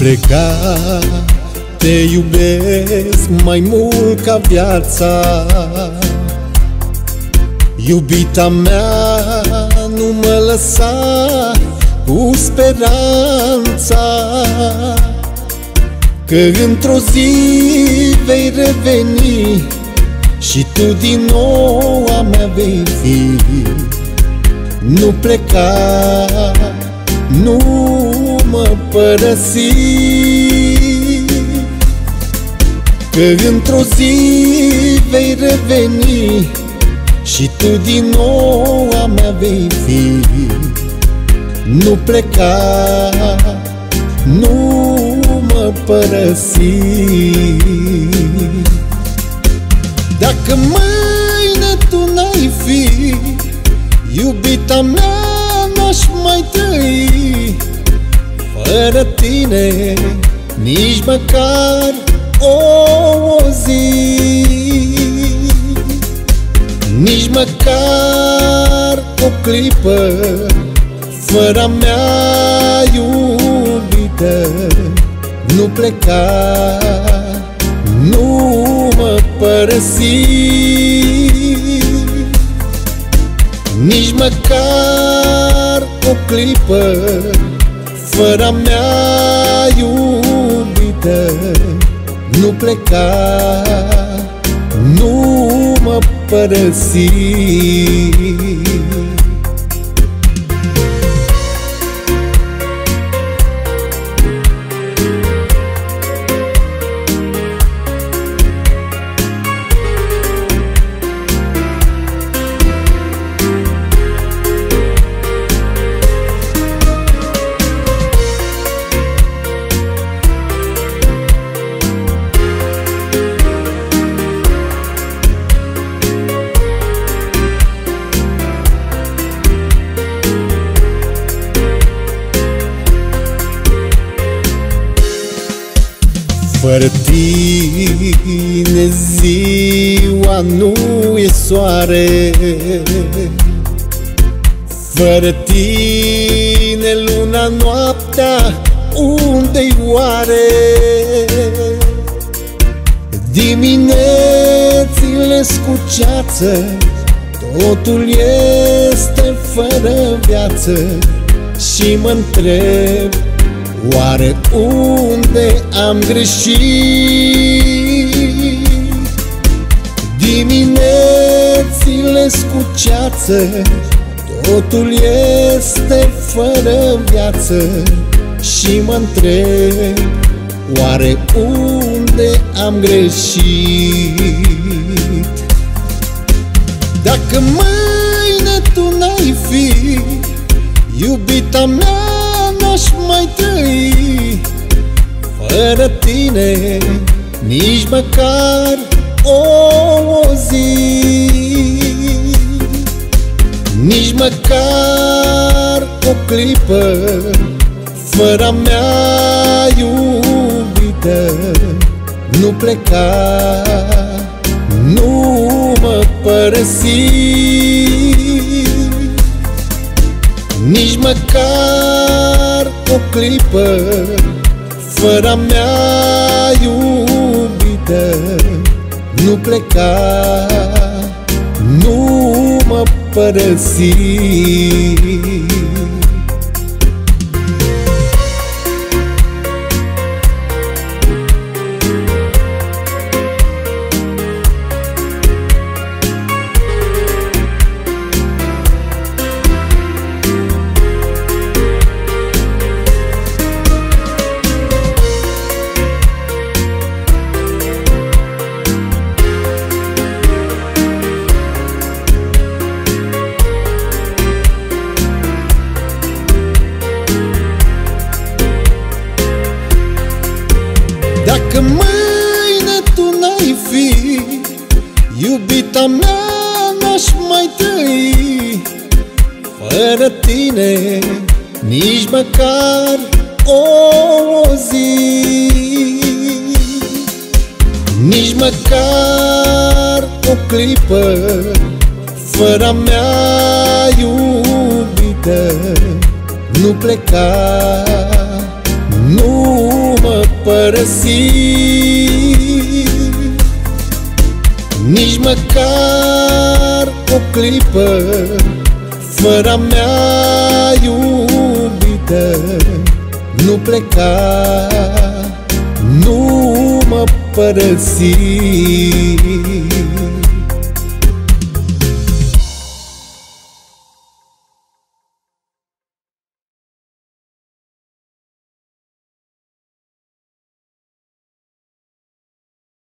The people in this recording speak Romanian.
pleca Te iubesc mai mult ca viața. Iubita mea nu mă lăsa cu speranța Că într-o zi vei reveni Și tu din nou a mea vei fi. Nu pleca, nu mă părăsi. Că într-o zi vei reveni Și tu din nou a mea vei fi. Nu pleca, nu mă părăsi. Dacă mâine tu n-ai fi Iubita mea n-aș mai trăi Fără tine nici măcar o zi. Nici măcar o clipă Fără mea iubită. Nu pleca Nu mă părăsi. Nici măcar o clipă Fără mea iubită Nu pleca Nu mă părăsi Fără tine ziua nu e soare Fără tine luna noaptea unde-i oare? Diminețile cu ceață Totul este fără viață Și mă întreb Oare unde am greșit? Diminețile cu ceață Totul este fără viață Și mă întreb Oare unde am greșit? Dacă mâine tu n-ai fi Iubita mea n-aș mai trăi Fără tine nici măcar o zi. Nici măcar o clipă Fără mea iubită. Nu pleca, nu mă părăsi Nici măcar o clipă Fără mea iubită. Nu pleca, nu mă părăsi Dacă mâine tu n-ai fi Iubita mea n-aș mai trăi. Fără tine nici măcar o zi. Nici măcar o clipă Fără mea iubită. Nu pleca, nu mă părăsi. Nici măcar o clipă Fără mea iubită Nu pleca, nu mă părăsi